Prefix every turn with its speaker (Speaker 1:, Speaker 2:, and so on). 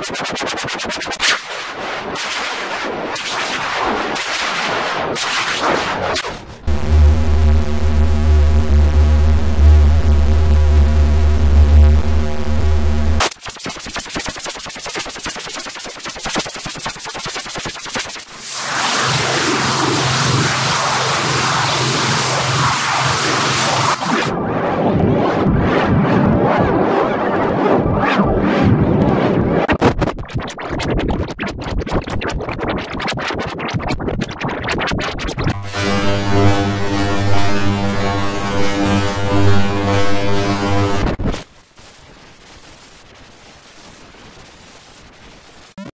Speaker 1: you